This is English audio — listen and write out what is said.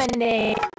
lemonade